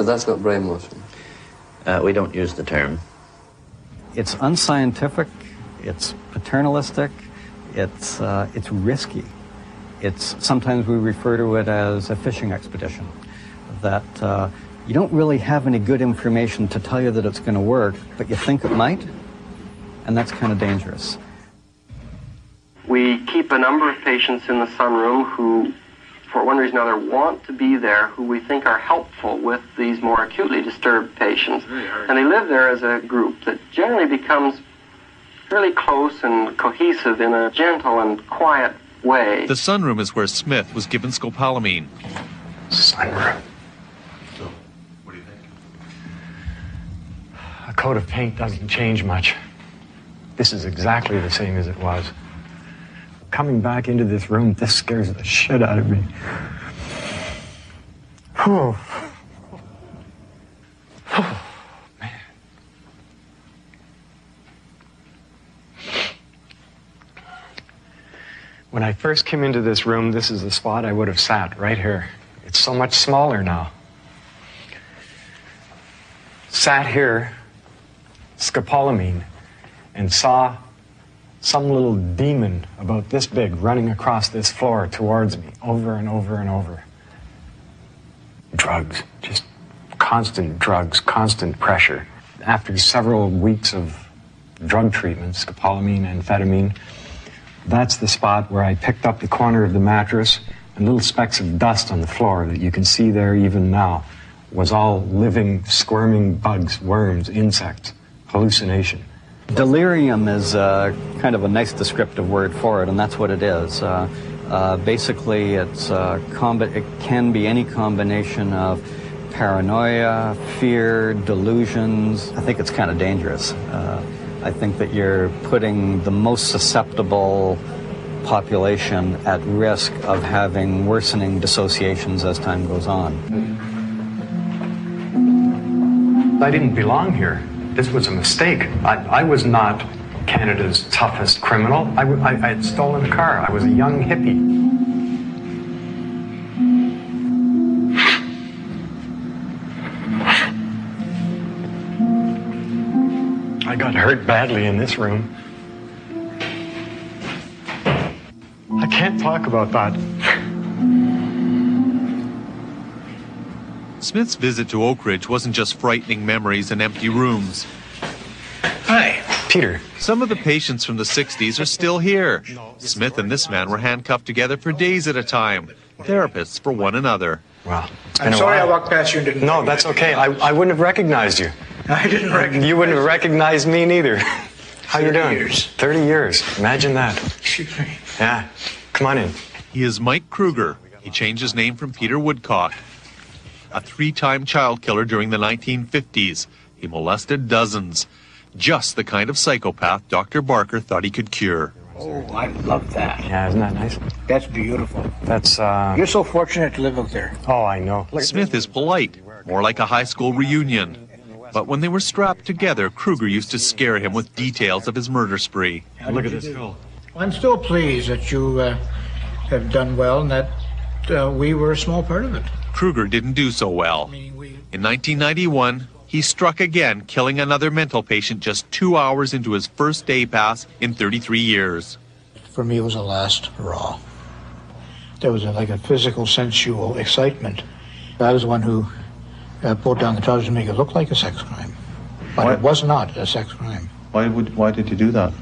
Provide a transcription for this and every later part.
But that's not brainwashing. Uh, we don't use the term. It's unscientific, it's paternalistic, it's, uh, it's risky. It's, sometimes we refer to it as a fishing expedition, that uh, you don't really have any good information to tell you that it's going to work, but you think it might, and that's kind of dangerous. We keep a number of patients in the sunroom who, for one reason or another, want to be there, who we think are helpful with these more acutely disturbed patients. And they live there as a group that generally becomes really close and cohesive in a gentle and quiet way. The sunroom is where Smith was given scopolamine. Sunroom. So, what do you think? A coat of paint doesn't change much. This is exactly the same as it was. Coming back into this room, this scares the shit out of me. Man. When I first came into this room, this is the spot I would have sat, right here. It's so much smaller now. Sat here, scopolamine, and saw some little demon about this big running across this floor towards me over and over and over. Drugs, just constant drugs, constant pressure. After several weeks of drug treatment, scopolamine, amphetamine, that's the spot where I picked up the corner of the mattress and little specks of dust on the floor that you can see there even now was all living, squirming bugs, worms, insects, hallucination. Delirium is uh, kind of a nice descriptive word for it, and that's what it is. Uh, uh, basically, it's uh, combi- it can be any combination of paranoia, fear, delusions. I think it's kind of dangerous. Uh, I think that you're putting the most susceptible population at risk of having worsening dissociations as time goes on. I didn't belong here. This was a mistake. I, I was not Canada's toughest criminal. I, I, I had stolen a car. I was a young hippie. I got hurt badly in this room. I can't talk about that. Smith's visit to Oak Ridge wasn't just frightening memories and empty rooms. Hi, Peter. Some of the patients from the 60s are still here. Smith and this man were handcuffed together for days at a time, therapists for one another. Wow. I'm sorry I walked past you and didn't. No, that's okay. I, I wouldn't have recognized you. I didn't recognize You wouldn't have recognized me neither. How you doing? years. 30 years. Imagine that. Excuse me. Yeah. Come on in. He is Mike Krueger. He changed his name from Peter Woodcock. A three time child killer during the 1950s. He molested dozens. Just the kind of psychopath Dr. Barker thought he could cure. Oh, I love that. Yeah, isn't that nice? That's beautiful. That's, uh. You're so fortunate to live up there. Oh, I know. Smith is polite, more like a high school reunion. But when they were strapped together, Krueger used to scare him with details of his murder spree. look at this hill. I'm still pleased that you uh, have done well and that uh, we were a small part of it. Krueger didn't do so well. In 1991, he struck again, killing another mental patient just two hours into his first day pass in 33 years. for me, it was a last hurrah. There was a, like a physical, sensual excitement. I was the one who uh, pulled down the charges to make it look like a sex crime. But Why- it was not a sex crime, Why would why did you do that?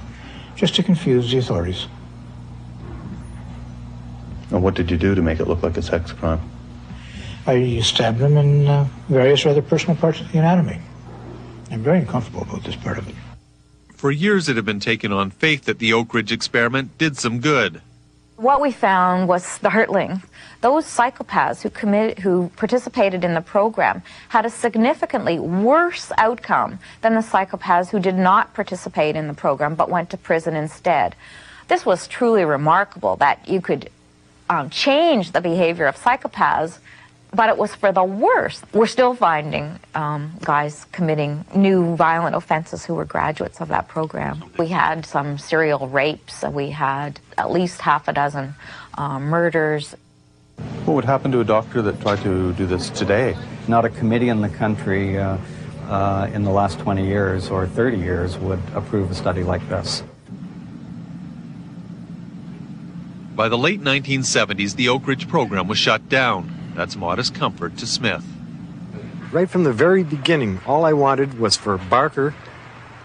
just to confuse the authorities. And what did you do to make it look like a sex crime? I stabbed him in uh, various rather personal parts of the anatomy. I'm very uncomfortable about this part of it. For years, it had been taken on faith that the Oak Ridge experiment did some good. What we found was the hurtling. Those psychopaths who committed, who participated in the program had a significantly worse outcome than the psychopaths who did not participate in the program but went to prison instead. This was truly remarkable that you could um, change the behavior of psychopaths, but it was for the worse. We're still finding um, guys committing new violent offenses who were graduates of that program. We had some serial rapes. We had at least half a dozen uh, murders. What would happen to a doctor that tried to do this today? Not a committee in the country uh, uh, in the last 20 years or 30 years would approve a study like this. By the late 1970s, the Oak Ridge program was shut down. That's modest comfort to Smith. Right from the very beginning, all I wanted was for Barker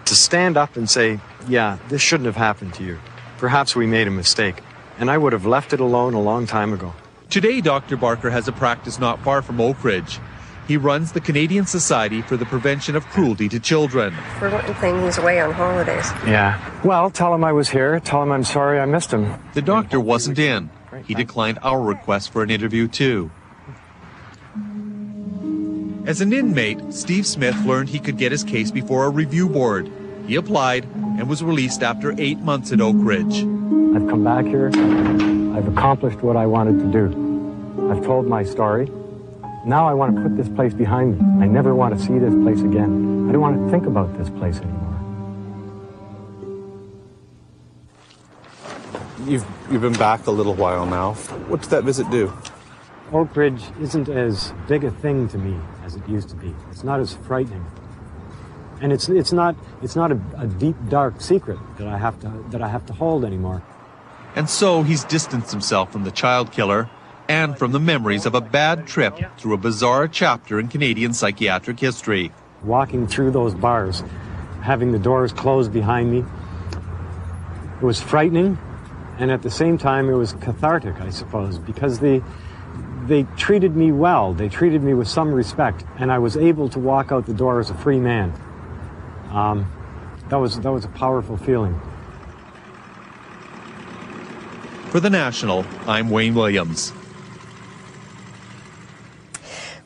to stand up and say, Yeah, this shouldn't have happened to you. Perhaps we made a mistake. And I would have left it alone a long time ago. Today, Dr. Barker has a practice not far from Oak Ridge. He runs the Canadian Society for the Prevention of Cruelty to Children. For one thing, he's away on holidays. Yeah. Well, tell him I was here. Tell him I'm sorry I missed him. The doctor wasn't in. He declined our request for an interview, too. As an inmate, Steve Smith learned he could get his case before a review board. He applied and was released after eight months at Oak Ridge. I've come back here. I've accomplished what I wanted to do. I've told my story. Now I want to put this place behind me. I never want to see this place again. I don't want to think about this place anymore. You've, you've been back a little while now. What did that visit do? Oak Ridge isn't as big a thing to me as it used to be. It's not as frightening. And it's, it's not, it's not a, a deep, dark secret that I, have to, that I have to hold anymore. And so he's distanced himself from the child killer and from the memories of a bad trip through a bizarre chapter in Canadian psychiatric history. Walking through those bars, having the doors closed behind me, it was frightening, and at the same time, it was cathartic, I suppose, because they, they treated me well. They treated me with some respect, and I was able to walk out the door as a free man. Um, that was that was a powerful feeling. For the National, I'm Wayne Williams.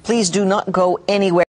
Please do not go anywhere.